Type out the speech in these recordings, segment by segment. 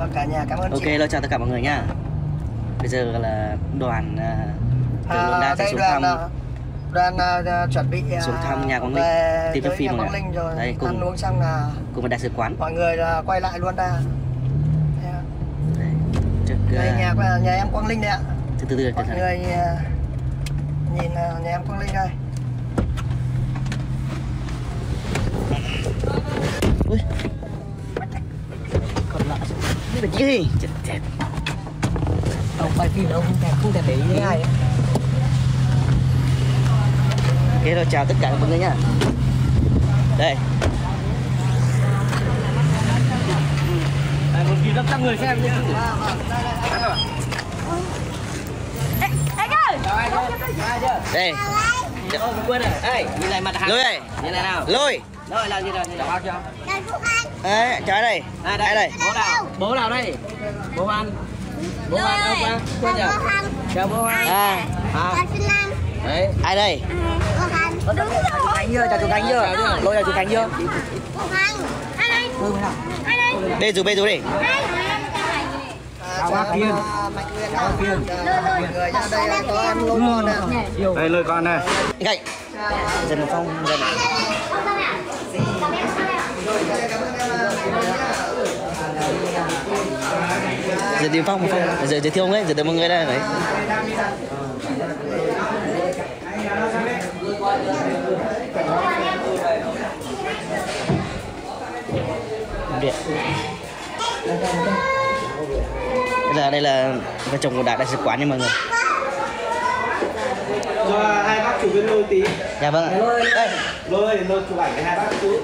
Vâng, cả nhà cảm ơn ok chị. lời chào tất cả mọi người nha bây giờ là đoàn uh, từ À, Lương Đa sẽ đây xuống đoàn, thăm. à, đoàn à, à, chuẩn bị à, xuống thăm nhà Quang Linh, tìm cho phim mọi người. Rồi Đây, cùng- ăn uống xong là cùng với đại sứ quán. mọi người là quay lại luôn ta. Đây ạ. Đây, trước đây uh, nhà nhà em Quang Linh đây ạ. Từ từ từ mọi người à, nhìn à, nhà em Quang Linh đây cái gì chết chết. Ông quay phim ông không thể không thể để ý đến ai ok rồi chào tất cả mọi người nha. Đây. Một nghìn năm trăm người xem nhé. Đây. Quên rồi ê nhìn lại mặt hàng. Lôi. Đây nhìn lại nào. Lôi rồi làm gì rồi? Lại bao chưa đấy trái đây? Đây. Đây đây? Bố nào? Bố nào đây? Bố ăn. Bố ăn ông qua quên chưa chào bố ăn. À. À đấy. Ai đây? Khánh chưa? Chào chú Khánh chưa? Lôi chào chú Khánh chưa? Bê dù bê dù đi. Chào bác Kiên. Chào Kiên. Người nha đây là có em lôi con nè. Đây lời con này cạnh. Dần phong dần giờ tìm phong phong. Giờ giới thiệu ông ấy giờ tới mọi người đây đấy Điện. Bây giờ đây là vợ chồng của đại đại sứ quán nha mọi người. Cho hai bác chụp với lôi tí. Dạ vâng ạ. Đây lôi lôi chụp ảnh với hai bác chụp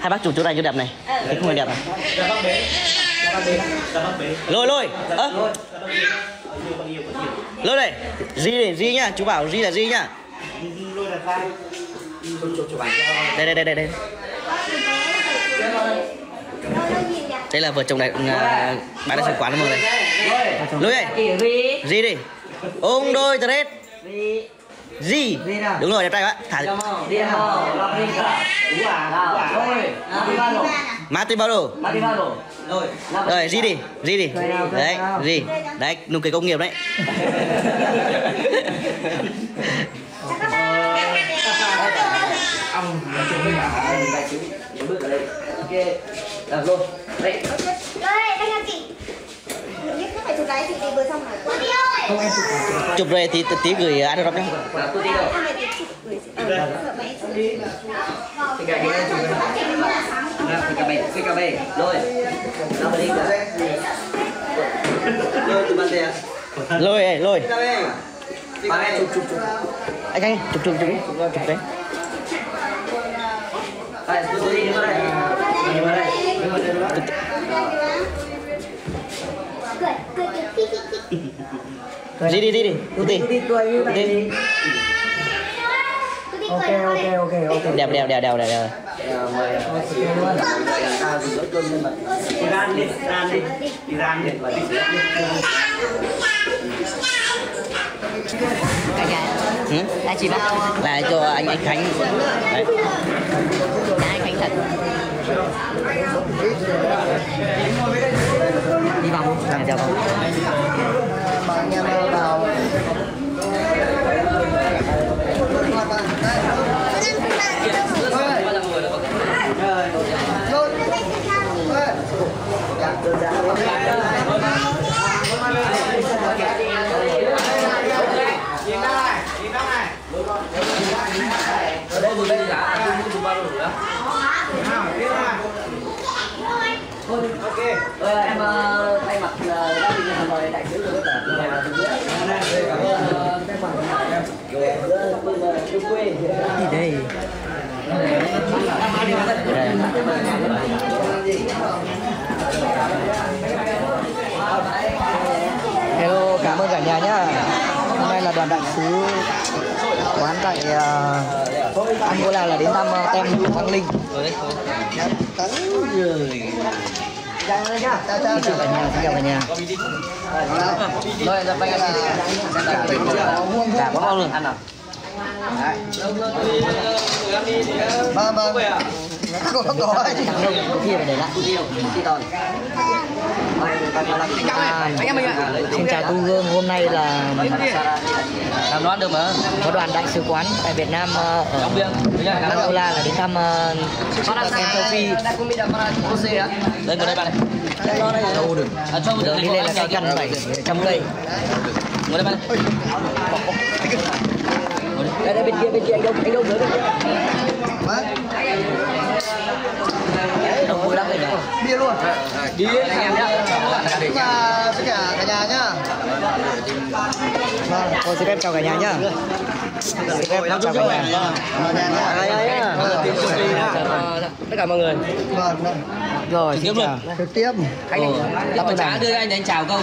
hai bác chủ chỗ này chỗ đẹp này. Cái không hề đẹp này bác bế ra bác bế ra bác bế lôi lôi ơ lôi. Ra bác bế nhiều bằng nhiều bằng nhiều lôi này di này di nhá. Chú bảo di là di nhá. Chụp chụp chụp đây đây đây đây đây. Đây là vợ chồng đại à, bạn đại sứ quán đó mọi người lôi. Này di đi. Ông đôi tờ hết di đúng rồi đẹp trai quá. Thả đi. À rồi vào Barro đi vào di đi. Đấy di đấy nụ cười công nghiệp đấy. Ông chuẩn bị là sứ bước ở đây ok được luôn. Đây chụp rồi thì tí gửi anh Rob nhé là tôi đi đâu Cái cái cái chụp Cái cà bê, cái cà bê, rồi. Nào đi. Rồi tụi bạn đây à? lôi lôi Ba em chụp chụp chụp. anh anh chụp chụp chụp chụp đấy Đây, tôi đi đi vào đây. Đi vào đây. Đi vào đây. di đi di đi đi đi cười như đi ok ok ok ok đẹp đẹp đẹp đẹp đẹp đẹp Mời mà. Đi ra đi, ra đi. Đi ra đi. ừ? là chị bác là cho anh anh Khánh đấy. là anh Khánh thật đi vòng Đang chào vâng mà anh em vào nhìn ra này nhìn ra này Ở đây rồi đây giá, tôi mua bao rồi đó. nào đi ra ok Ờ, em ờ, thay mặt ờ, gia đình nhà mời đại sứ rồi đó. Ờ, thay mặt ờ, tôi là tôi quê gì đây hello cảm ơn cả nhà nhá. Hôm nay là đoàn đại sứ quán tại uh, Angola là đến thăm uh, tem Quang Linh chào cả nhà xin chào cả nhà Rồi, giờ bây giờ là dạ có ngon luôn ăn nào vâng vâng có có kia phải để lại Đi đâu? À, xin chào Tu gương hôm nay là làm loan được mà có đoàn đại sứ quán tại Việt Nam ở Angola là đến thăm em châu Phi. đây ngồi đây bạn này Đâu được. à, đi lên là cái cần bảy trăm cây. ngồi đây bạn Đây đây bên kia bên kia anh đâu anh đâu nữa bên kia luôn. đi anh em nhá tất cả cả nhà nhá. Vâng, xin phép chào cả nhà nhá. Xin phép chào cả nhà. Cả nhà nhá. tất cả mọi người Vâng, vâng. Rồi, Tiếp luôn. chào. Trực tiếp. Bánh trà đưa anh anh chào câu